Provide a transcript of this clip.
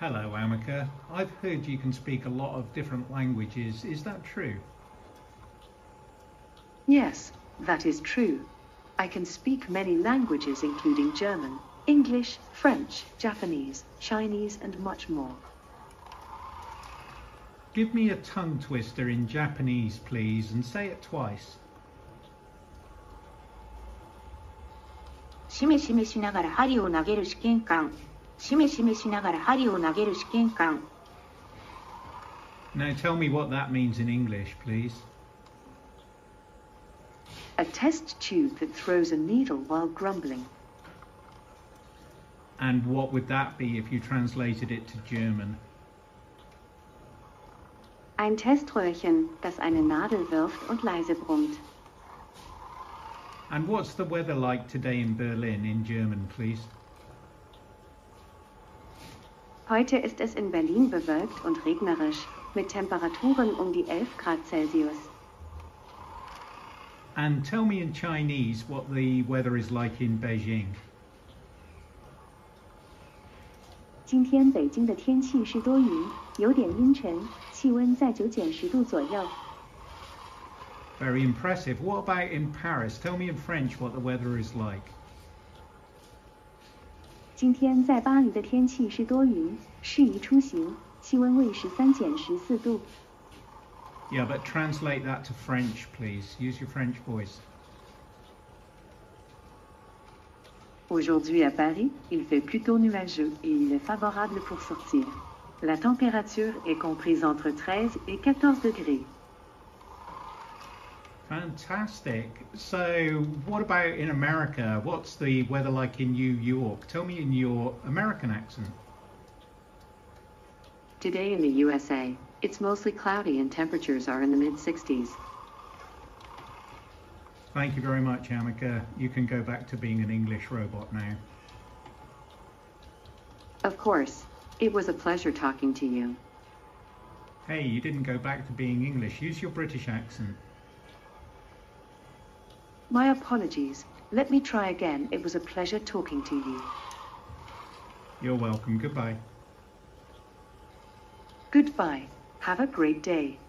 Hello, Ameca. I've heard you can speak a lot of different languages. Is that true? Yes, that is true. I can speak many languages including German, English, French, Japanese, Chinese and much more. Give me a tongue twister in Japanese, please, and say it twice. しめしめしながら針を投げる試験官しめしめしながら針を投げる試験官。Now tell me what that means in English, please. A test tube that throws a needle while grumbling. And what would that be if you translated it to German? Ein Teströhrchen, das eine Nadel wirft und leise brummt. And what's the weather like today in Berlin in German, please? Heute ist es in Berlin bewölkt und regnerisch, mit Temperaturen um die 11 Grad Celsius. And tell me in Chinese what the weather is like in Beijing. 今天北京的天气是多云，有点阴沉，气温在九减十度左右。 Very impressive. What about in Paris? Tell me in French what the weather is like. 今天在巴黎的天气是多云，适宜出行，气温为十三减十四度。 Yeah, but translate that to French, please. Use your French voice. Aujourd'hui à Paris, il fait plutôt nuageux et il est favorable pour sortir. La température est comprise entre 13 et 14 degrés. Fantastic. So, what about in America? What's the weather like in New York? Tell me in your American accent. Today in the USA, it's mostly cloudy and temperatures are in the mid 60s. Thank you very much, Ameca. You can go back to being an English robot now. Of course, it was a pleasure talking to you. Hey, you didn't go back to being English. Use your British accent. My apologies. Let me try again. It was a pleasure talking to you. You're welcome. Goodbye. Goodbye. Have a great day.